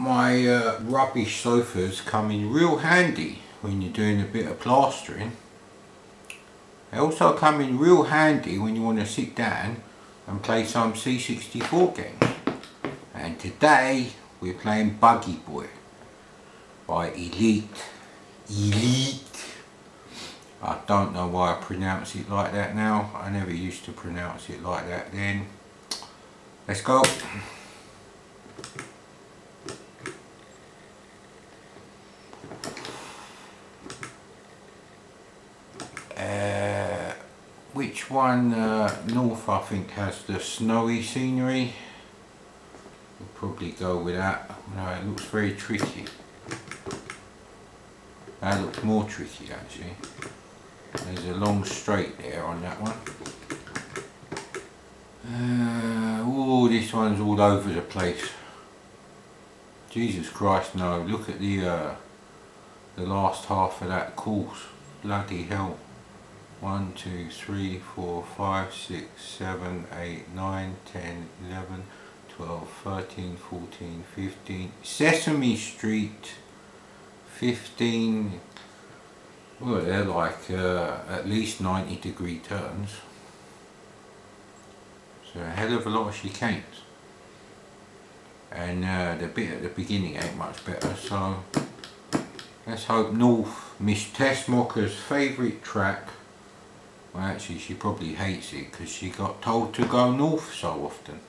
my uh, rubbish sofas come in real handy when you're doing a bit of plastering. They also come in real handy when you want to sit down and play some C64 games. And today we're playing Buggy Boy by Elite. Elite. I don't know why I pronounce it like that now. I never used to pronounce it like that then. Let's go. Uh, which one uh, north I think has the snowy scenery? We'll probably go with that. No it looks very tricky. That looks more tricky actually. There's a long straight there on that one. Uh, oh this one's all over the place. Jesus Christ no. Look at the uh, the last half of that course. Bloody hell 1, 2, 3, 4, 5, 6, 7, 8, 9, 10, 11, 12, 13, 14, 15, Sesame Street, 15, well they're like uh, at least 90 degree turns. So a hell of a lot of chicanes. And uh, the bit at the beginning ain't much better, so let's hope North, Miss Tessmacher's favourite track, well actually she probably hates it because she got told to go north so often.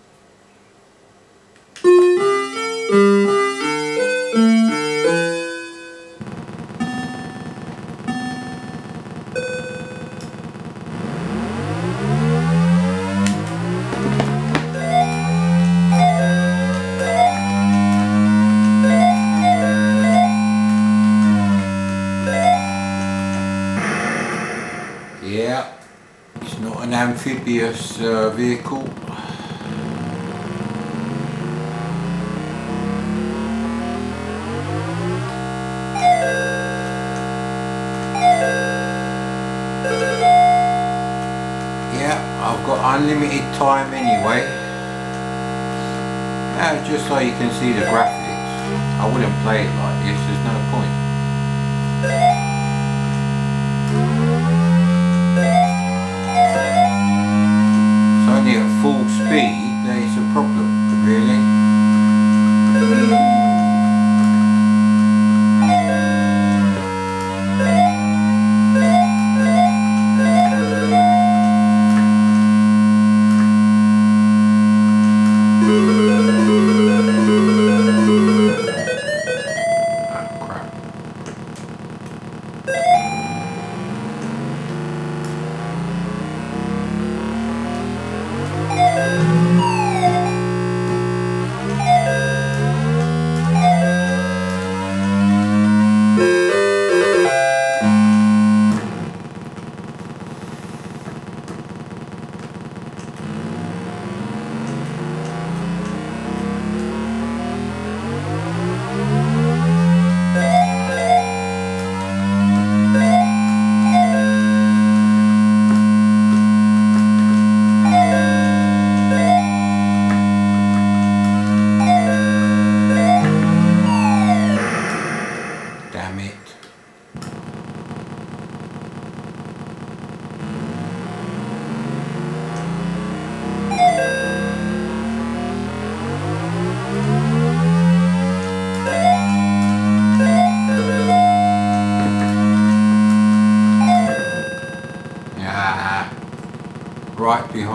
Amphibious uh, vehicle. Yeah, I've got unlimited time anyway. Now just so you can see the graphics. I wouldn't play it like this, there's no point. Speed that is a problem, really.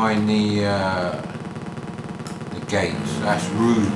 Behind the uh, the gates. That's rude.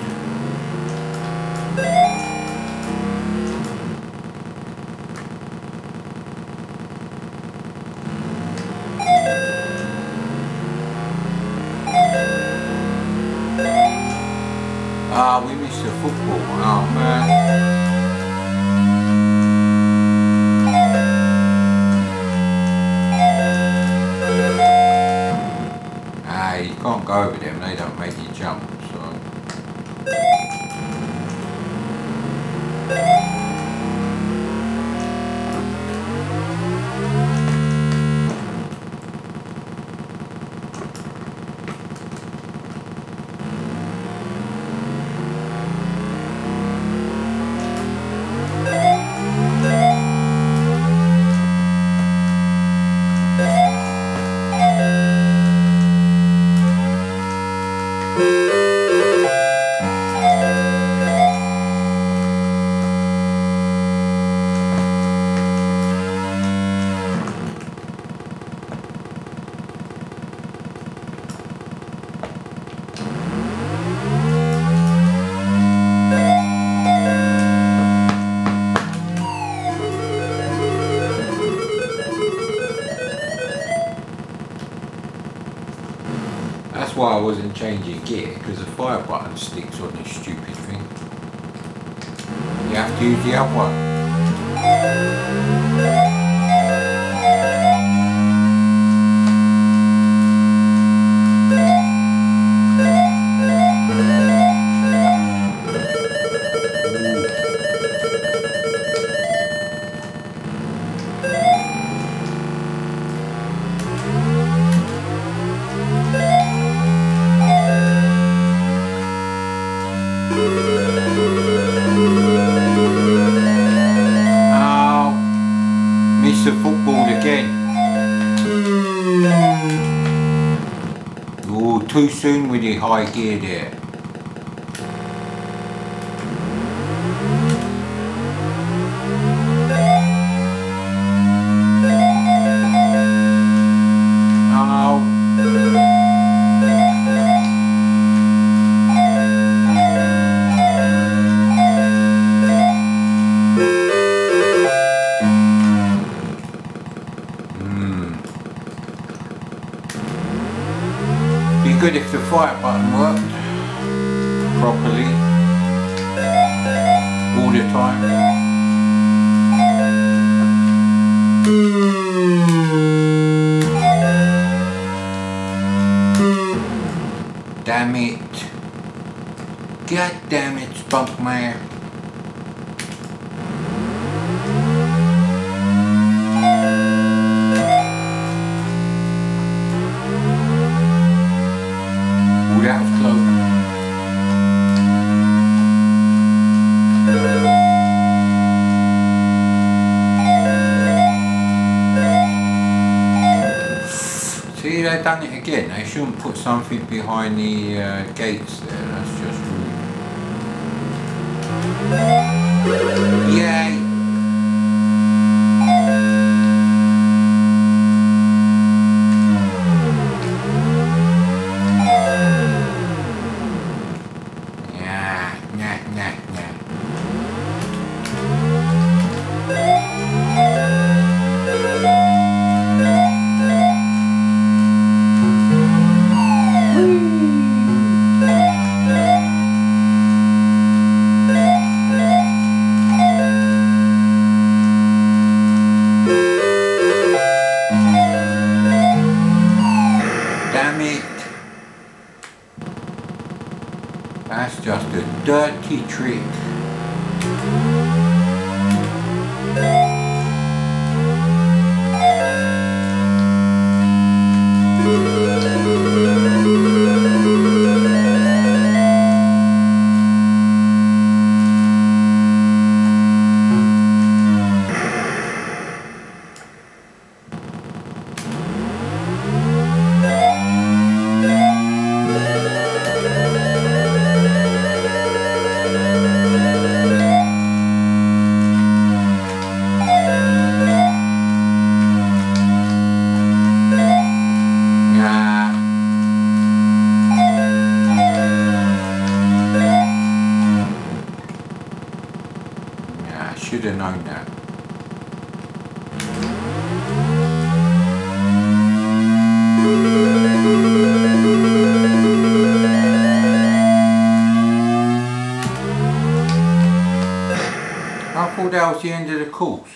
Wasn't changing gear because the fire button sticks on this stupid thing. You have to use the other one. Soon with the high gear there. good if the fire button worked properly all the time. Damn it. God damn it, Spunkmeyer. They've done it again. They shouldn't put something behind the uh, gates there. That's just rude. Yay! Should have known that. I thought that was the end of the course.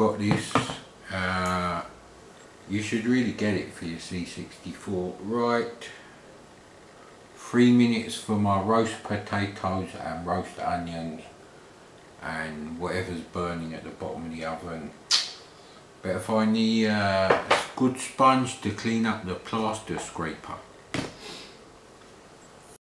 Got this, uh, you should really get it for your C64. Right. three minutes for my roast potatoes and roast onions and whatever's burning at the bottom of the oven. Better find the uh, good sponge to clean up the plaster scraper.